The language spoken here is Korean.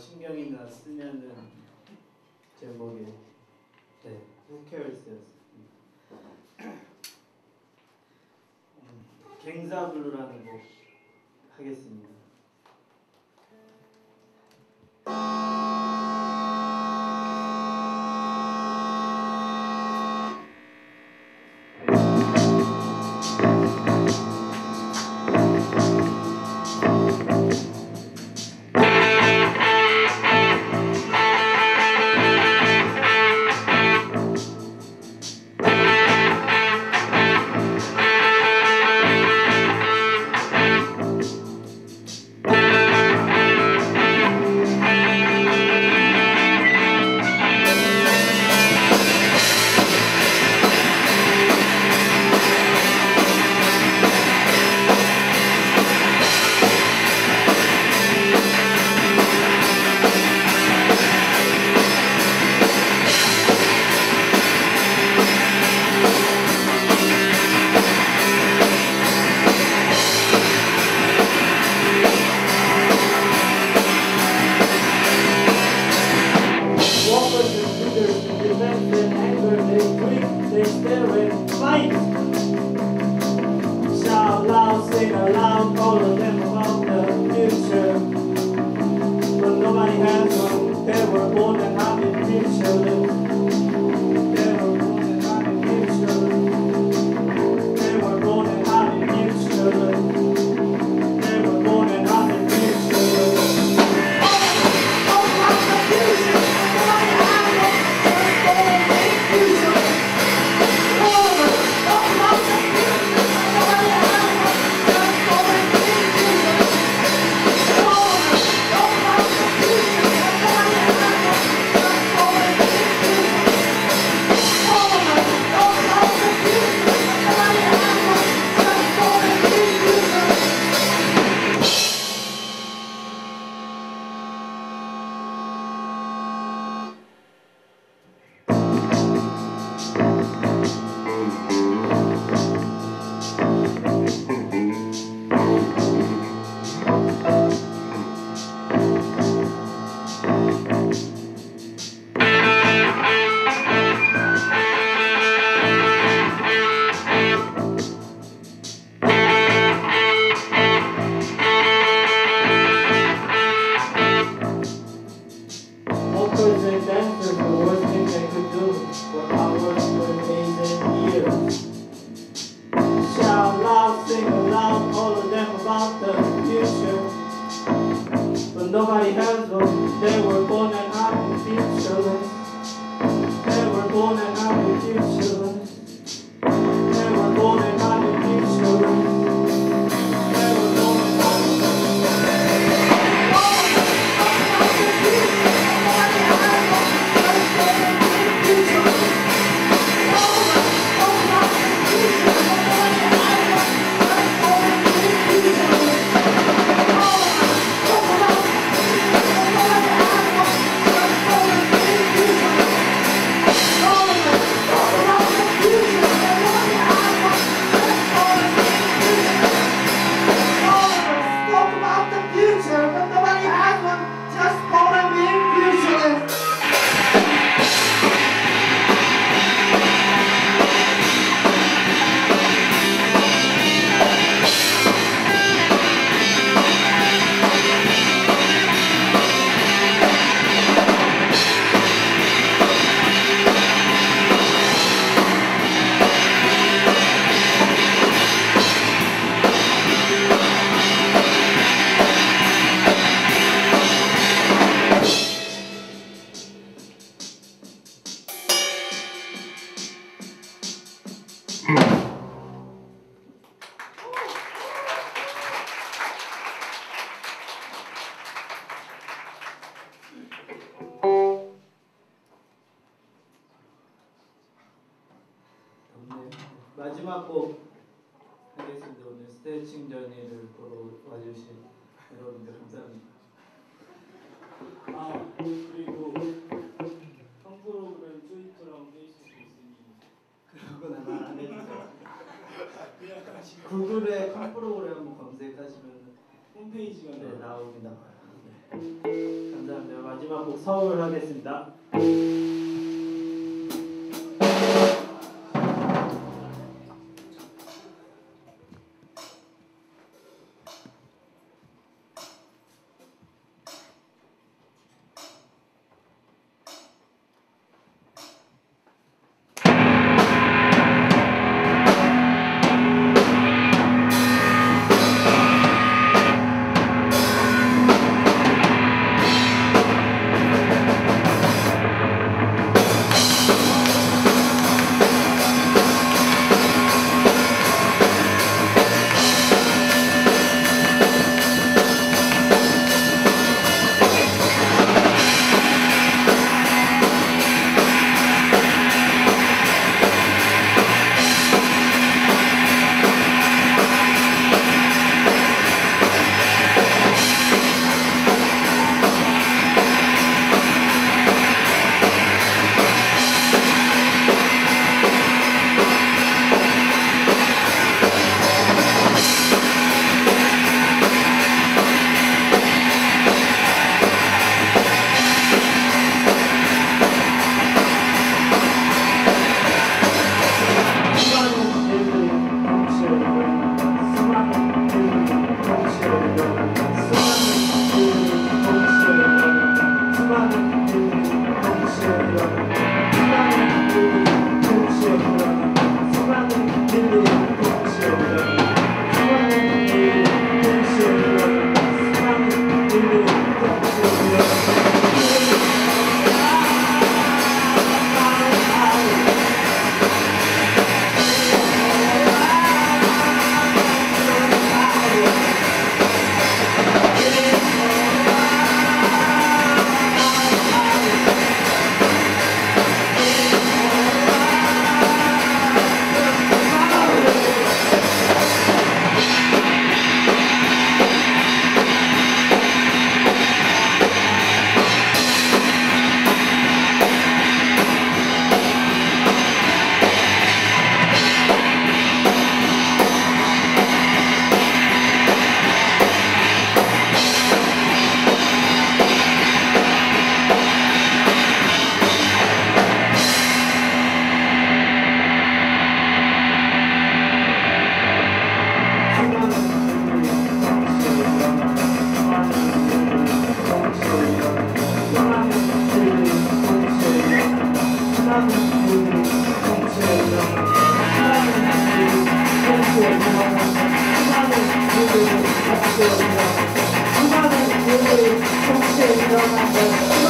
신경이나 쓰면은 제목에 네, Cares였습니다. 음, 갱사블루라는 곡 하겠습니다. wanna have a 네, 마지막 곡 하겠습니다. 오늘 스트레칭 저니를 보러 와주신 여러분들 감사합니다. 아 그리고 성 프로그램 트위터랑 페이스북 있으니 그런 거는 말안 해도 돼요. 구글에 컴 프로그램 한번 검색하시면 홈페이지가 네, 나와요. 네. 감사합니다. 마지막 곡 서울 하겠습니다. I'm not really frustrated on that